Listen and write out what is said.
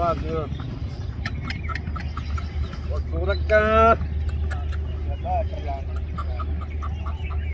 大哥我走了哥